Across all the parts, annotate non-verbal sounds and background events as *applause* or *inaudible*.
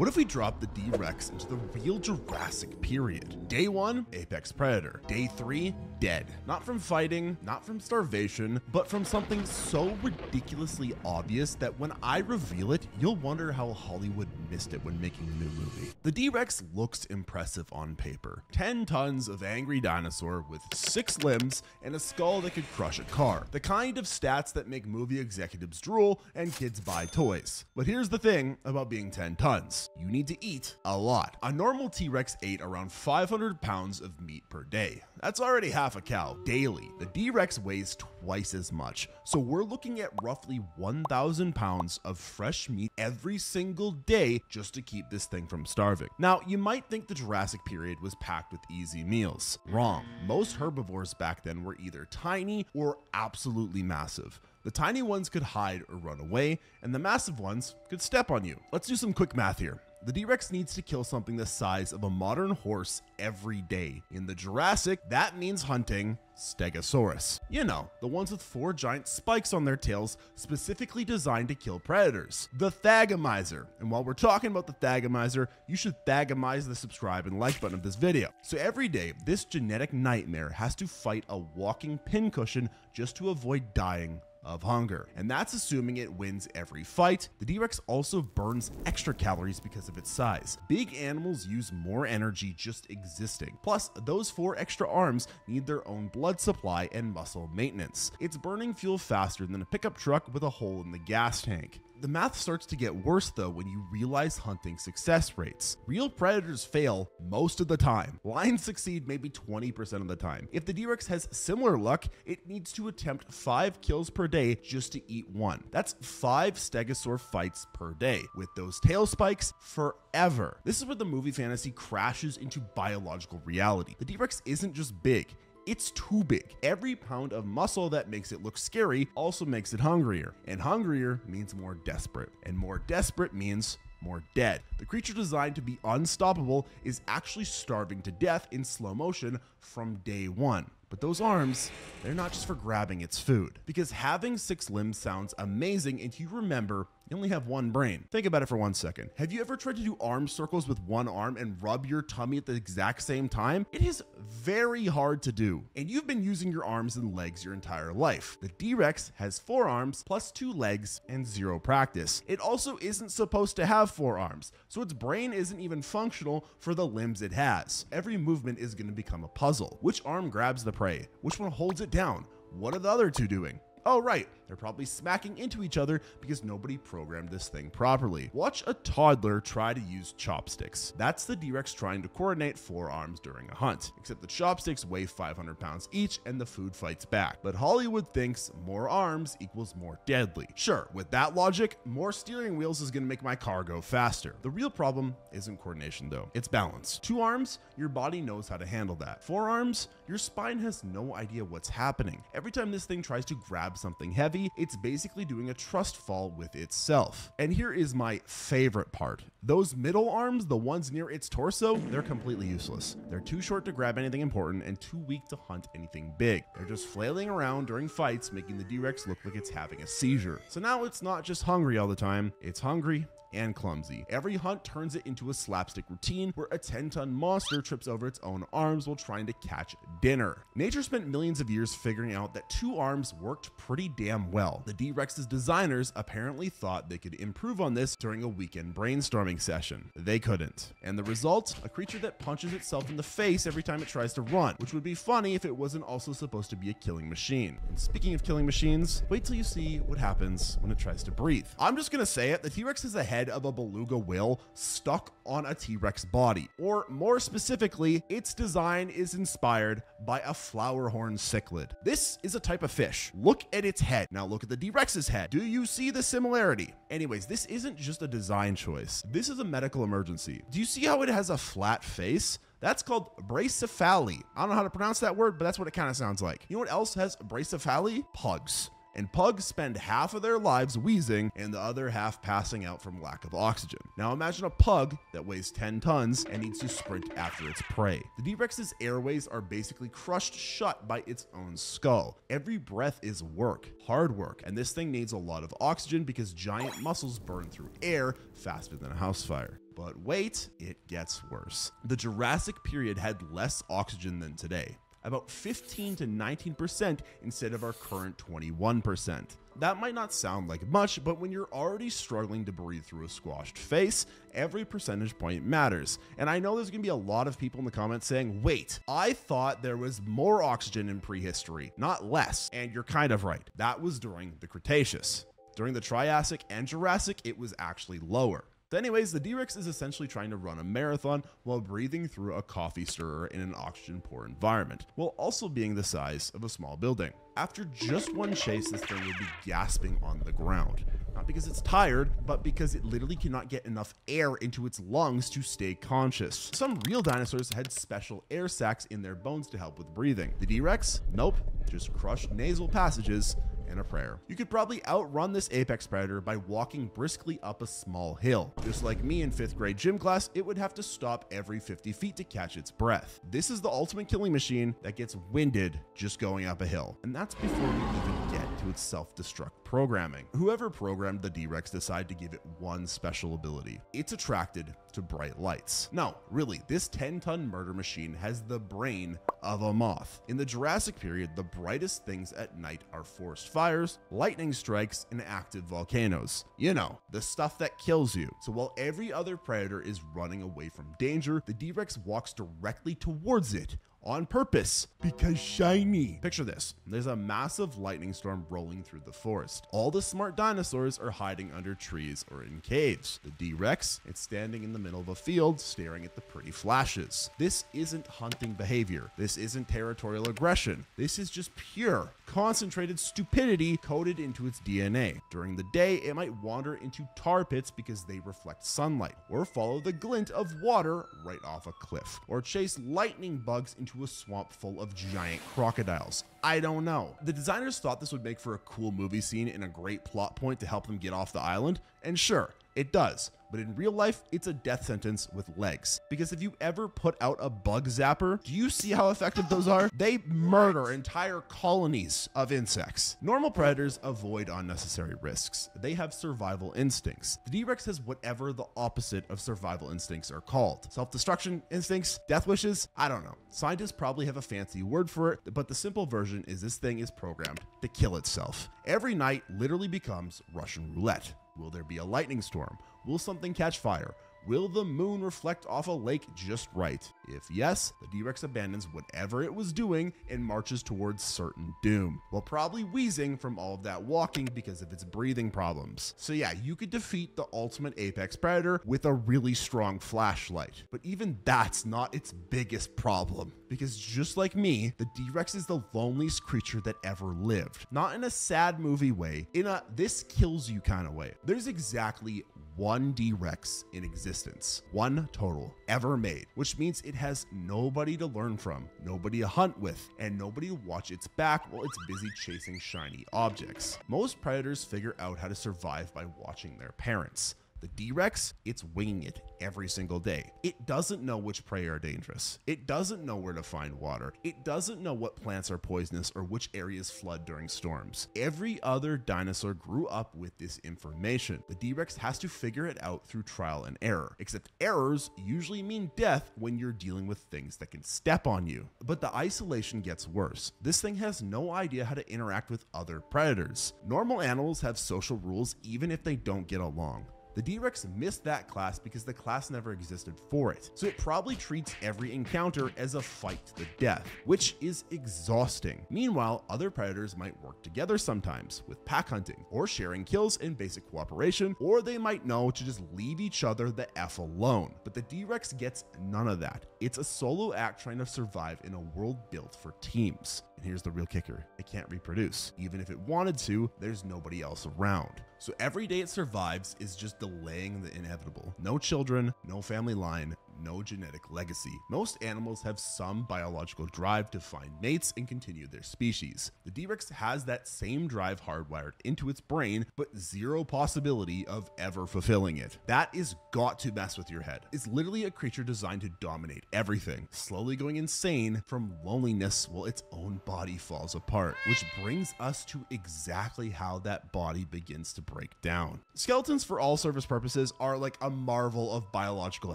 What if we drop the D-Rex into the real Jurassic period? Day one, apex predator. Day three, dead. Not from fighting, not from starvation, but from something so ridiculously obvious that when I reveal it, you'll wonder how Hollywood missed it when making the new movie. The D-Rex looks impressive on paper. 10 tons of angry dinosaur with six limbs and a skull that could crush a car. The kind of stats that make movie executives drool and kids buy toys. But here's the thing about being 10 tons. You need to eat a lot. A normal T-Rex ate around 500 pounds of meat per day. That's already half a cow daily. The D-Rex weighs twice as much. So we're looking at roughly 1,000 pounds of fresh meat every single day just to keep this thing from starving. Now, you might think the Jurassic period was packed with easy meals. Wrong. Most herbivores back then were either tiny or absolutely massive. The tiny ones could hide or run away, and the massive ones could step on you. Let's do some quick math here. The D-Rex needs to kill something the size of a modern horse every day. In the Jurassic, that means hunting Stegosaurus. You know, the ones with four giant spikes on their tails specifically designed to kill predators. The Thagomizer. And while we're talking about the Thagomizer, you should Thagomize the subscribe and like button of this video. So every day, this genetic nightmare has to fight a walking pincushion just to avoid dying of hunger. And that's assuming it wins every fight. The D-Rex also burns extra calories because of its size. Big animals use more energy just existing. Plus, those four extra arms need their own blood supply and muscle maintenance. It's burning fuel faster than a pickup truck with a hole in the gas tank. The math starts to get worse though when you realize hunting success rates. Real predators fail most of the time. Lions succeed maybe 20% of the time. If the D-Rex has similar luck, it needs to attempt 5 kills per day just to eat one. That's 5 stegosaur fights per day, with those tail spikes forever. This is where the movie fantasy crashes into biological reality. The D-Rex isn't just big, it's too big. Every pound of muscle that makes it look scary also makes it hungrier. And hungrier means more desperate. And more desperate means more dead. The creature designed to be unstoppable is actually starving to death in slow motion from day one. But those arms, they're not just for grabbing its food. Because having six limbs sounds amazing until you remember you only have one brain. Think about it for one second. Have you ever tried to do arm circles with one arm and rub your tummy at the exact same time? It is very hard to do. And you've been using your arms and legs your entire life. The D-Rex has four arms plus two legs and zero practice. It also isn't supposed to have four arms, so its brain isn't even functional for the limbs it has. Every movement is going to become a puzzle. Which arm grabs the prey? Which one holds it down? What are the other two doing? Oh, right, they're probably smacking into each other because nobody programmed this thing properly. Watch a toddler try to use chopsticks. That's the D-Rex trying to coordinate four arms during a hunt, except the chopsticks weigh 500 pounds each and the food fights back. But Hollywood thinks more arms equals more deadly. Sure, with that logic, more steering wheels is gonna make my car go faster. The real problem isn't coordination though, it's balance. Two arms, your body knows how to handle that. Four arms, your spine has no idea what's happening. Every time this thing tries to grab something heavy, it's basically doing a trust fall with itself. And here is my favorite part. Those middle arms, the ones near its torso, they're completely useless. They're too short to grab anything important and too weak to hunt anything big. They're just flailing around during fights, making the D-Rex look like it's having a seizure. So now it's not just hungry all the time, it's hungry and clumsy. Every hunt turns it into a slapstick routine where a 10 ton monster trips over its own arms while trying to catch dinner. Nature spent millions of years figuring out that two arms worked pretty damn well. The D Rex's designers apparently thought they could improve on this during a weekend brainstorming session. They couldn't. And the result? A creature that punches itself in the face every time it tries to run, which would be funny if it wasn't also supposed to be a killing machine. And speaking of killing machines, wait till you see what happens when it tries to breathe. I'm just gonna say it the T Rex is a head head of a beluga whale stuck on a T Rex body. Or more specifically, its design is inspired by a flowerhorn cichlid. This is a type of fish. Look at its head. Now look at the D Rex's head. Do you see the similarity? Anyways, this isn't just a design choice. This is a medical emergency. Do you see how it has a flat face? That's called bracephaly. I don't know how to pronounce that word, but that's what it kind of sounds like. You know what else has bracephaly? Pugs. And pugs spend half of their lives wheezing and the other half passing out from lack of oxygen. Now imagine a pug that weighs 10 tons and needs to sprint after its prey. The D-Rex's airways are basically crushed shut by its own skull. Every breath is work, hard work, and this thing needs a lot of oxygen because giant muscles burn through air faster than a house fire. But wait, it gets worse. The Jurassic period had less oxygen than today about 15 to 19% instead of our current 21%. That might not sound like much, but when you're already struggling to breathe through a squashed face, every percentage point matters. And I know there's gonna be a lot of people in the comments saying, wait, I thought there was more oxygen in prehistory, not less. And you're kind of right. That was during the Cretaceous. During the Triassic and Jurassic, it was actually lower. So anyways, the D-Rex is essentially trying to run a marathon while breathing through a coffee stirrer in an oxygen poor environment, while also being the size of a small building. After just one chase, this thing would be gasping on the ground. Not because it's tired, but because it literally cannot get enough air into its lungs to stay conscious. Some real dinosaurs had special air sacs in their bones to help with breathing. The D-Rex? Nope, just crushed nasal passages and a prayer. You could probably outrun this apex predator by walking briskly up a small hill. Just like me in 5th grade gym class, it would have to stop every 50 feet to catch its breath. This is the ultimate killing machine that gets winded just going up a hill. And that's before we even to its self-destruct programming. Whoever programmed the D-Rex decided to give it one special ability. It's attracted to bright lights. No, really, this 10-ton murder machine has the brain of a moth. In the Jurassic period, the brightest things at night are forest fires, lightning strikes, and active volcanoes. You know, the stuff that kills you. So while every other predator is running away from danger, the D-Rex walks directly towards it, on purpose because shiny. Picture this there's a massive lightning storm rolling through the forest. All the smart dinosaurs are hiding under trees or in caves. The D Rex, it's standing in the middle of a field staring at the pretty flashes. This isn't hunting behavior, this isn't territorial aggression. This is just pure, concentrated stupidity coded into its DNA. During the day, it might wander into tar pits because they reflect sunlight, or follow the glint of water right off a cliff, or chase lightning bugs into into a swamp full of giant crocodiles. I don't know. The designers thought this would make for a cool movie scene and a great plot point to help them get off the island, and sure, it does, but in real life, it's a death sentence with legs. Because if you ever put out a bug zapper, do you see how effective those are? They murder entire colonies of insects. Normal predators avoid unnecessary risks. They have survival instincts. The D-Rex has whatever the opposite of survival instincts are called. Self-destruction instincts, death wishes, I don't know. Scientists probably have a fancy word for it, but the simple version is this thing is programmed to kill itself. Every night literally becomes Russian roulette. Will there be a lightning storm? Will something catch fire? Will the moon reflect off a lake just right? If yes, the D-Rex abandons whatever it was doing and marches towards certain doom, while probably wheezing from all of that walking because of its breathing problems. So yeah, you could defeat the ultimate apex predator with a really strong flashlight, but even that's not its biggest problem. Because just like me, the D-Rex is the loneliest creature that ever lived. Not in a sad movie way, in a this kills you kind of way. There's exactly one D-Rex in existence, one total ever made, which means it has nobody to learn from, nobody to hunt with, and nobody to watch its back while it's busy chasing shiny objects. Most predators figure out how to survive by watching their parents. The D-Rex, it's winging it every single day. It doesn't know which prey are dangerous. It doesn't know where to find water. It doesn't know what plants are poisonous or which areas flood during storms. Every other dinosaur grew up with this information. The D-Rex has to figure it out through trial and error, except errors usually mean death when you're dealing with things that can step on you. But the isolation gets worse. This thing has no idea how to interact with other predators. Normal animals have social rules even if they don't get along. The D-Rex missed that class because the class never existed for it, so it probably treats every encounter as a fight to the death, which is exhausting. Meanwhile, other predators might work together sometimes with pack hunting, or sharing kills in basic cooperation, or they might know to just leave each other the F alone. But the D-Rex gets none of that. It's a solo act trying to survive in a world built for teams. And here's the real kicker it can't reproduce. Even if it wanted to, there's nobody else around. So every day it survives is just delaying the inevitable. No children, no family line, no genetic legacy. Most animals have some biological drive to find mates and continue their species. The D-Rex has that same drive hardwired into its brain, but zero possibility of ever fulfilling it. That is got to mess with your head. It's literally a creature designed to dominate everything, slowly going insane from loneliness while its own body falls apart, which brings us to exactly how that body begins to break down. Skeletons, for all service purposes, are like a marvel of biological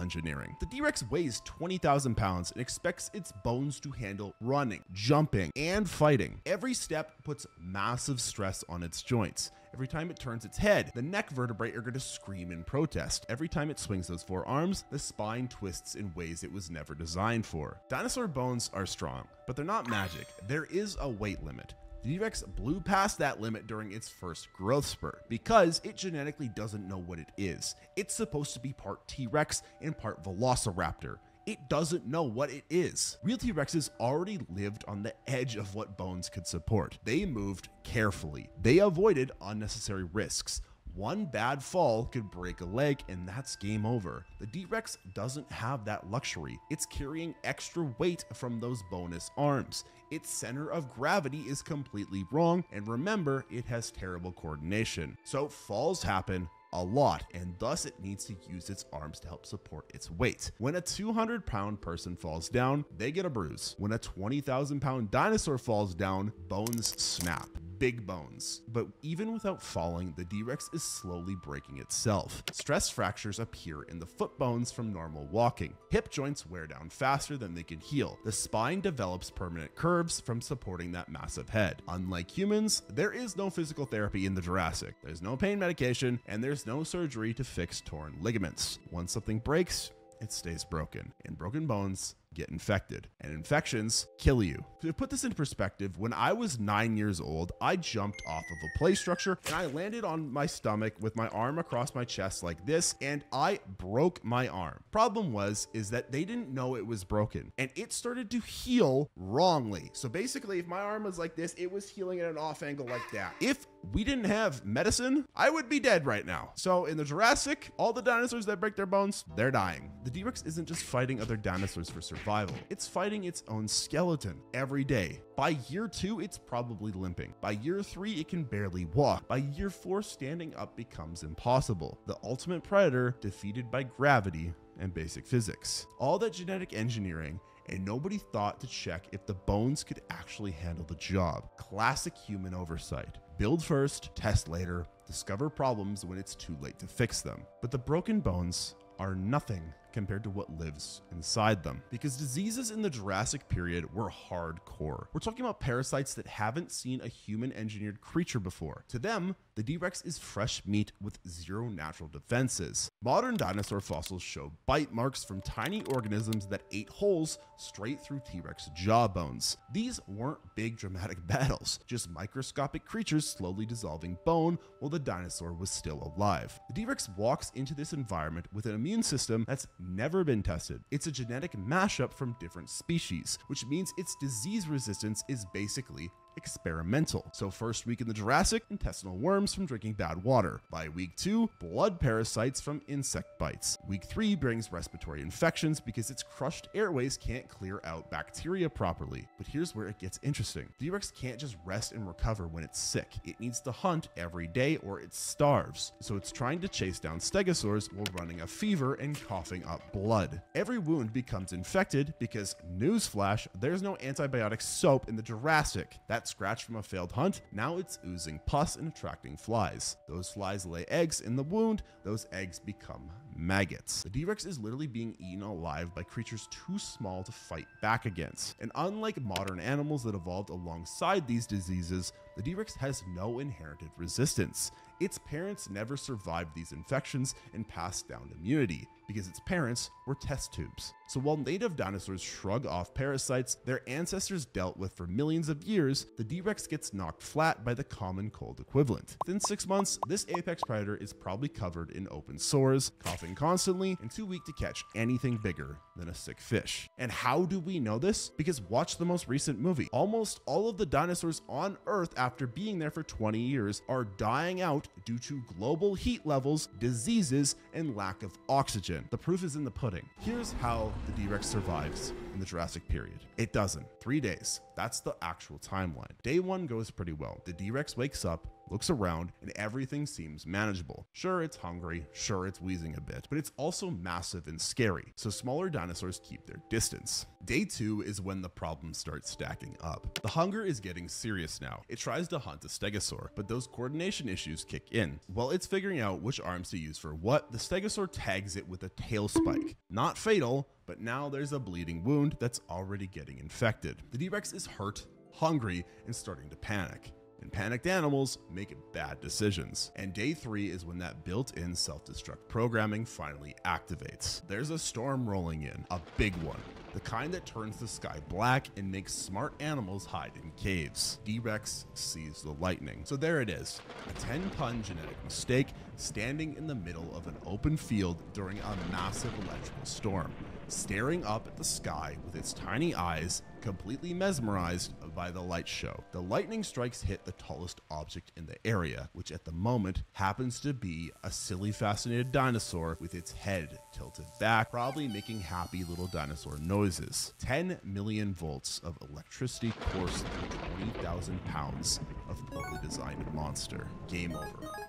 engineering. The D-Rex weighs 20,000 pounds and expects its bones to handle running, jumping, and fighting. Every step puts massive stress on its joints. Every time it turns its head, the neck vertebrae are going to scream in protest. Every time it swings those four arms, the spine twists in ways it was never designed for. Dinosaur bones are strong, but they're not magic. There is a weight limit. The T-Rex blew past that limit during its first growth spurt because it genetically doesn't know what it is. It's supposed to be part T-Rex and part Velociraptor it doesn't know what it is. Real T-Rexes already lived on the edge of what bones could support. They moved carefully. They avoided unnecessary risks. One bad fall could break a leg and that's game over. The D-Rex doesn't have that luxury. It's carrying extra weight from those bonus arms. Its center of gravity is completely wrong and remember, it has terrible coordination. So falls happen, a lot, and thus it needs to use its arms to help support its weight. When a 200 pound person falls down, they get a bruise. When a 20,000 pound dinosaur falls down, bones snap big bones. But even without falling, the D-Rex is slowly breaking itself. Stress fractures appear in the foot bones from normal walking. Hip joints wear down faster than they can heal. The spine develops permanent curves from supporting that massive head. Unlike humans, there is no physical therapy in the Jurassic. There's no pain medication, and there's no surgery to fix torn ligaments. Once something breaks, it stays broken. And broken bones get infected, and infections kill you. To put this into perspective, when I was nine years old, I jumped off of a play structure and I landed on my stomach with my arm across my chest like this, and I broke my arm. Problem was, is that they didn't know it was broken, and it started to heal wrongly. So basically, if my arm was like this, it was healing at an off angle like that. If we didn't have medicine, I would be dead right now. So in the Jurassic, all the dinosaurs that break their bones, they're dying. The D-Rex isn't just fighting other dinosaurs for survival survival. It's fighting its own skeleton every day. By year two, it's probably limping. By year three, it can barely walk. By year four, standing up becomes impossible. The ultimate predator defeated by gravity and basic physics. All that genetic engineering and nobody thought to check if the bones could actually handle the job. Classic human oversight. Build first, test later, discover problems when it's too late to fix them. But the broken bones are nothing compared to what lives inside them. Because diseases in the Jurassic period were hardcore. We're talking about parasites that haven't seen a human engineered creature before. To them, the D-Rex is fresh meat with zero natural defenses. Modern dinosaur fossils show bite marks from tiny organisms that ate holes straight through T-Rex jaw bones. These weren't big dramatic *laughs* battles, just microscopic creatures slowly dissolving bone while the dinosaur was still alive. The D-Rex walks into this environment with an immune system that's never been tested. It's a genetic mashup from different species, which means its disease resistance is basically experimental. So first week in the Jurassic, intestinal worms from drinking bad water. By week two, blood parasites from insect bites. Week three brings respiratory infections because its crushed airways can't clear out bacteria properly. But here's where it gets interesting. D-Rex can't just rest and recover when it's sick. It needs to hunt every day or it starves. So it's trying to chase down stegosaurs while running a fever and coughing up blood. Every wound becomes infected because, newsflash, there's no antibiotic soap in the Jurassic. That scratch from a failed hunt, now it's oozing pus and attracting flies. Those flies lay eggs in the wound, those eggs become maggots. The D-Rex is literally being eaten alive by creatures too small to fight back against. And unlike modern animals that evolved alongside these diseases, the D-Rex has no inherited resistance. Its parents never survived these infections and passed down immunity because its parents were test tubes. So while native dinosaurs shrug off parasites their ancestors dealt with for millions of years, the D-Rex gets knocked flat by the common cold equivalent. Within six months, this apex predator is probably covered in open sores, coughing coughing constantly, and too weak to catch anything bigger than a sick fish. And how do we know this? Because watch the most recent movie. Almost all of the dinosaurs on Earth, after being there for 20 years, are dying out due to global heat levels, diseases, and lack of oxygen. The proof is in the pudding. Here's how the D Rex survives in the Jurassic period. It doesn't. Three days. That's the actual timeline. Day one goes pretty well. The D Rex wakes up, looks around, and everything seems manageable. Sure, it's hungry, sure, it's wheezing a bit, but it's also massive and scary, so smaller dinosaurs keep their distance. Day two is when the problems start stacking up. The hunger is getting serious now. It tries to hunt a stegosaur, but those coordination issues kick in. While it's figuring out which arms to use for what, the stegosaur tags it with a tail spike. Not fatal, but now there's a bleeding wound that's already getting infected. The D-Rex is hurt, hungry, and starting to panic and panicked animals make bad decisions. And day three is when that built in self destruct programming finally activates. There's a storm rolling in, a big one. The kind that turns the sky black and makes smart animals hide in caves. D Rex sees the lightning. So there it is a 10 pun genetic mistake standing in the middle of an open field during a massive electrical storm staring up at the sky with its tiny eyes, completely mesmerized by the light show. The lightning strikes hit the tallest object in the area, which at the moment happens to be a silly fascinated dinosaur with its head tilted back, probably making happy little dinosaur noises. 10 million volts of electricity coursed through 20,000 pounds of poorly designed monster. Game over.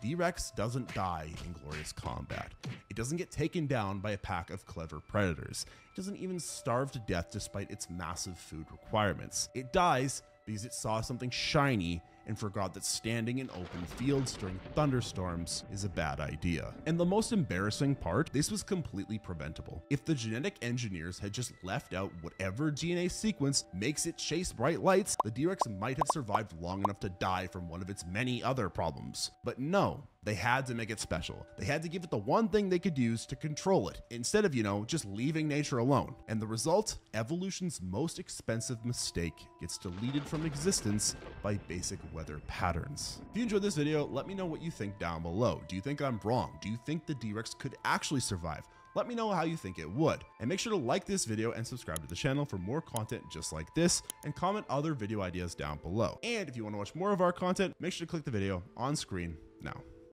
The D-Rex doesn't die in glorious combat. It doesn't get taken down by a pack of clever predators. It doesn't even starve to death despite its massive food requirements. It dies because it saw something shiny and forgot that standing in open fields during thunderstorms is a bad idea. And the most embarrassing part, this was completely preventable. If the genetic engineers had just left out whatever DNA sequence makes it chase bright lights, the D-Rex might have survived long enough to die from one of its many other problems. But no, they had to make it special. They had to give it the one thing they could use to control it, instead of, you know, just leaving nature alone. And the result? Evolution's most expensive mistake gets deleted from existence by basic weather patterns. If you enjoyed this video, let me know what you think down below. Do you think I'm wrong? Do you think the D-Rex could actually survive? Let me know how you think it would. And make sure to like this video and subscribe to the channel for more content just like this and comment other video ideas down below. And if you want to watch more of our content, make sure to click the video on screen now.